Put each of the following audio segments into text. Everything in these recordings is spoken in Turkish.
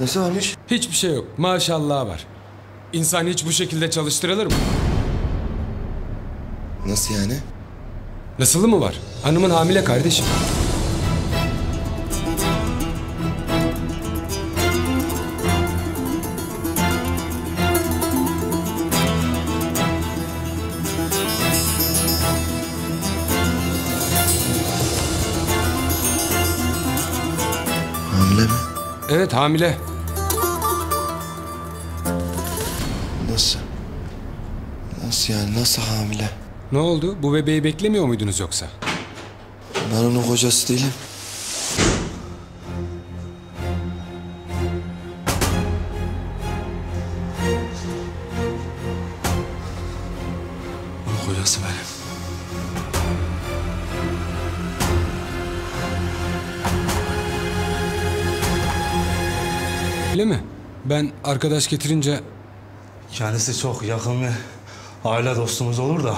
Nesi varmış? Hiçbir şey yok. Maşallah var. İnsan hiç bu şekilde çalıştırılır mı? Nasıl yani? Nasılı mı var? Hanımın hamile kardeşim. Evet hamile. Nasıl? Nasıl yani? Nasıl hamile? Ne oldu? Bu bebeği beklemiyor muydunuz yoksa? Ben onun kocası değilim. Onun kocası benim. Öyle mi? Ben arkadaş getirince Kendisi çok yakın bir aile dostumuz olur da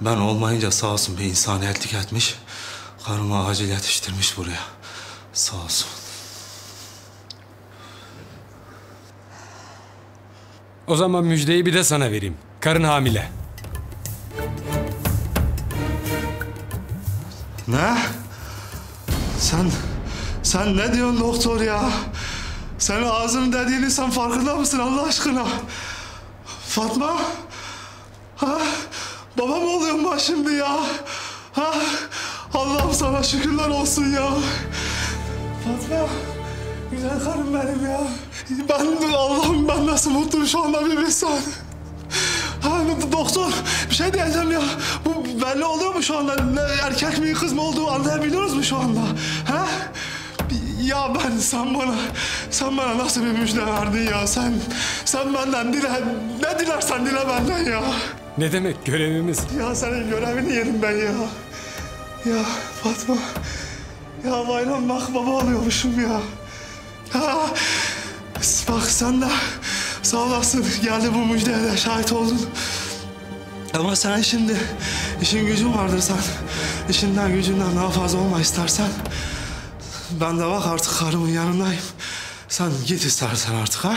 ben olmayınca sağ olsun bir insaniyetlik etmiş. Karımı acil yetiştirmiş buraya. Sağ olsun. o zaman müjdeyi bir de sana vereyim. Karın hamile. Ne? Sen, sen ne diyorsun doktor ya? Senin ağzının dediğini sen farkında mısın Allah aşkına? Fatma? Ha? Baba mı oluyorum ben şimdi ya? Ha? Allah'ım sana şükürler olsun ya. Fatma, güzel karım benim ya. Ben, Allah'ım ben nasıl mutluyum şu anda bir bilsen. Ha, doktor bir şey diyeceğim ya. Bu belli oluyor mu şu anda? Ne, erkek mi kız mı olduğu anlayabiliyoruz mu şu anda? Ha? Ya ben sen bana sen bana nasıl bir müjde verdin ya sen sen benden dile ne dilersen dile benden ya. Ne demek görevimiz? Ya senin görevini yedim ben ya. Ya Fatma. Ya bayram bak baba oluyormuşum ya. Ha, bak sen de sağ olasın geldi bu müjdeye de şahit oldun. Ama sen şimdi işin gücün vardır sen. İşinden gücünden daha fazla olma istersen. Ben de bak artık karımın yanındayım. Sen git istersen artık ha.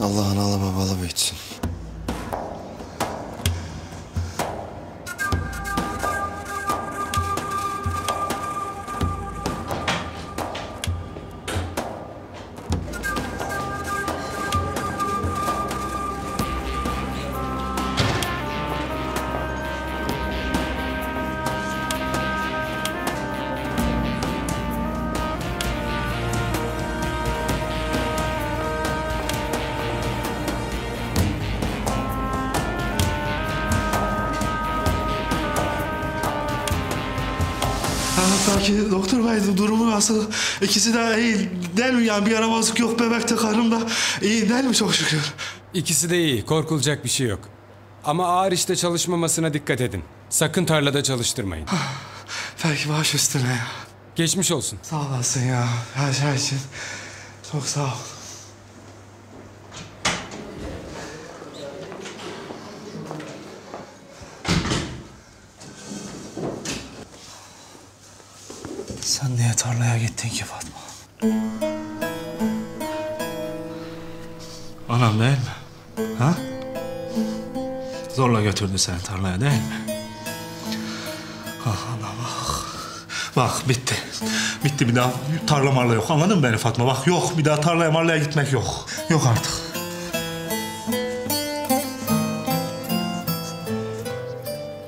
Allah analıma bala büyütsün. Peki doktor bey durumu nasıl? İkisi de iyi değil mi? Yani bir yaramazlık yok bebekte karım da iyi değil mi çok şükür? İkisi de iyi. Korkulacak bir şey yok. Ama ağır işte çalışmamasına dikkat edin. Sakın tarlada çalıştırmayın. Peki baş üstüne ya. Geçmiş olsun. Sağ olasın ya her şey için. Çok sağ ol. Sen niye tarlaya gittin ki Fatma? Anam değil mi? Ha? Zorla götürdü seni tarlaya değil mi? Ah anam ah. Bak bitti. Bitti bir daha tarla marla yok. Anladın mı beni Fatma? Bak yok bir daha tarlaya marlaya gitmek yok. Yok artık.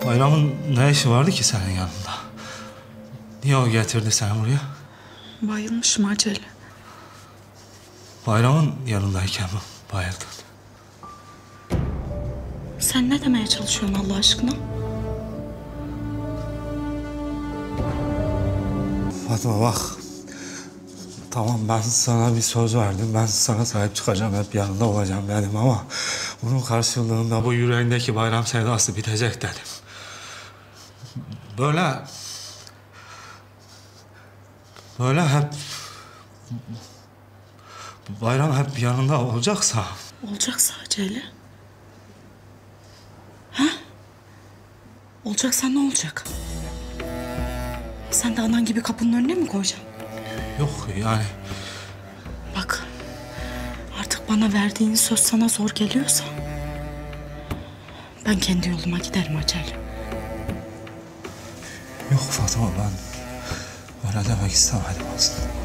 Bayramın ne işi vardı ki senin yanında? Niye o getirdi seni buraya? Bayılmışım acele. Bayramın yanındayken mi bayıldın? Sen ne demeye çalışıyorsun Allah aşkına? Fatma bak. Tamam ben sana bir söz verdim. Ben sana sahip çıkacağım. Hep yanında olacağım dedim ama... ...bunun karşılığında bu yüreğindeki bayram sevdası bitecek dedim. Böyle... Böyle hep... Bayram hep yanında olacaksa... Olacaksa acele. Ha? Olacaksa ne olacak? Sen de anan gibi kapının önüne mi koyacaksın? Yok yani Bak artık bana verdiğin söz sana zor geliyorsa ben kendi yoluma giderim Acele. yok Fatma ben öyle demek istemedim aslında.